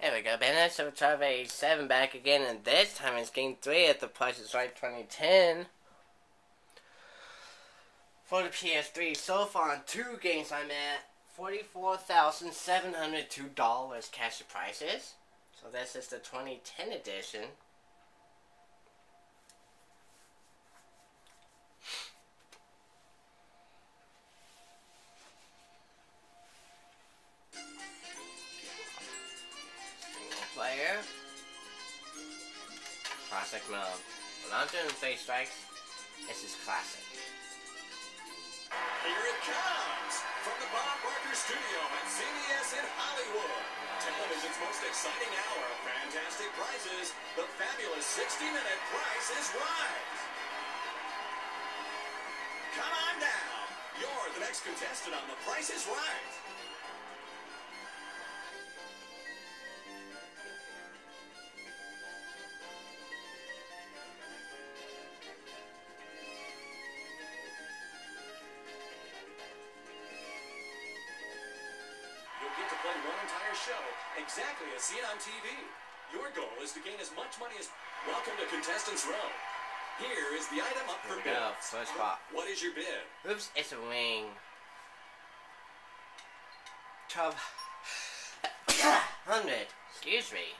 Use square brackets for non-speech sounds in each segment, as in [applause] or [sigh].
There we go, Ben. So Trave 7 back again, and this time it's game 3 at the Price is Right 2010. For the PS3, so far on two games I'm at $44,702 cash prices. So this is the 2010 edition. Classic mode. When I'm doing face strikes, this is classic. Here it comes from the Bob Barker Studio at CBS in Hollywood. Television's most exciting hour of fantastic prizes. The fabulous 60-minute Price is Right. Come on down. You're the next contestant on The Price is Right. Show exactly as seen on TV. Your goal is to gain as much money as. Welcome to Contestants Row. Here is the item up for Here we go, bid. first spot. What is your bid? Oops, it's a ring. 12 hundred. Excuse me.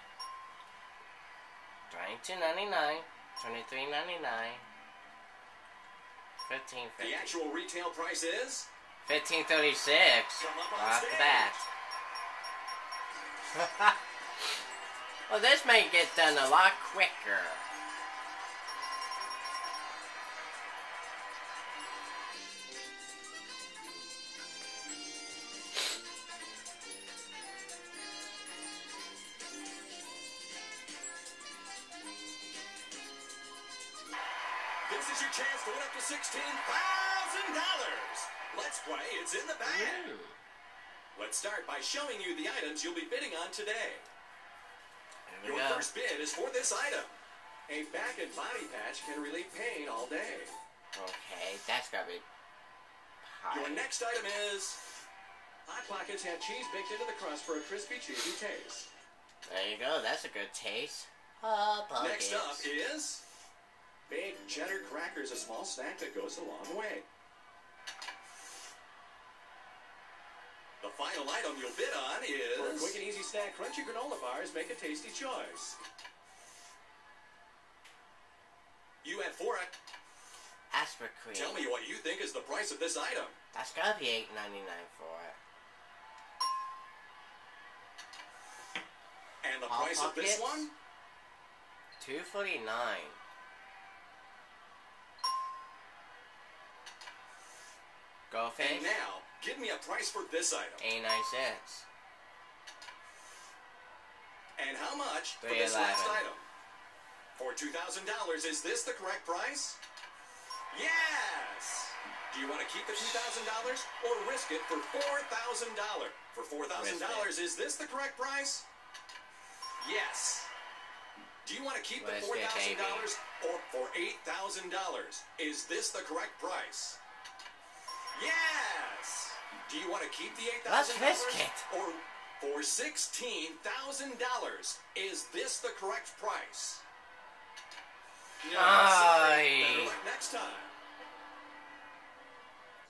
Twenty-two ninety-nine. Twenty-three ninety-nine. Fifteen The actual retail price is. Fifteen thirty-six. Come up Off the bat. [laughs] well, this may get done a lot quicker. This is your chance to win up to sixteen thousand dollars. Let's play. It's in the bag. Ooh. Let's start by showing you the items you'll be bidding on today. Your go. first bid is for this item. A back and body patch can relieve pain all day. Okay, that's gotta be Your next item is Hot Pockets have cheese baked into the crust for a crispy, cheesy taste. There you go. That's a good taste. Oh, Next up is baked cheddar crackers, a small snack that goes a long way. Final item you'll bid on For a is quick and easy snack, crunchy granola bars make a tasty choice. you have four. Asper cream. Tell me what you think is the price of this item. That's gotta be eight ninety nine for it. And the Hot price of this Pockets? one? Two forty nine. Go And now, give me a price for this item. Eighty nine cents. And how much for this last item? For $2,000, is this the correct price? Yes! Do you want to keep the $2,000 or risk it for $4,000? For $4,000, is this the correct price? Yes. Do you want to keep Risk the $4,000 or for $8,000? Is this the correct price? Yes. Do you want to keep the $8,000 Let's risk it. or for $16,000? Is this the correct price? No, sorry. Aye. Better luck next time.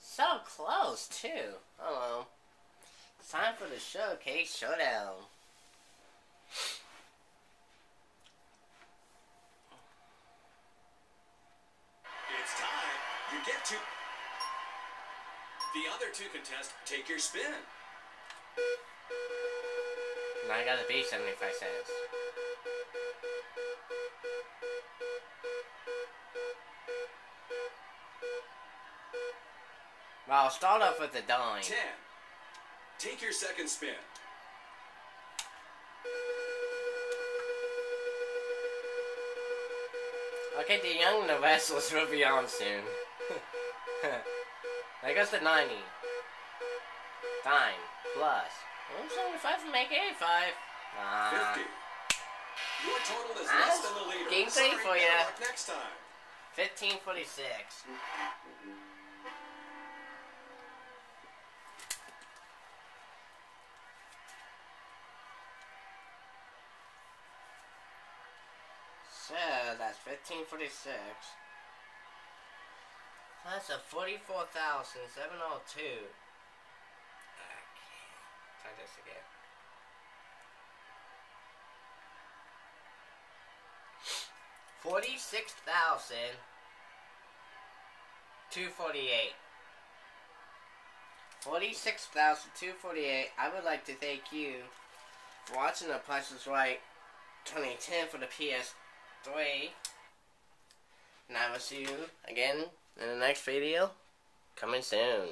So close too. Oh. It's time for the showcase showdown. It's time. You get to. The other two contests take your spin. And I gotta be seventy five cents. Well, I'll start off with the dime. Ten. Take your second spin. Okay, the young and the restless will be on soon. [laughs] I guess the 90. Time. Plus. Well, it's only make 85. Nah. 50. Your total is less than the leader. Game three for you. Next time. 1546. So that's 1546. That's a forty-four thousand seven hundred two. Try this again. Forty-six thousand two forty-eight. Forty-six thousand two forty-eight. I would like to thank you for watching The Price is Right 2010 for the PS3. And I will see you again in the next video. Coming soon.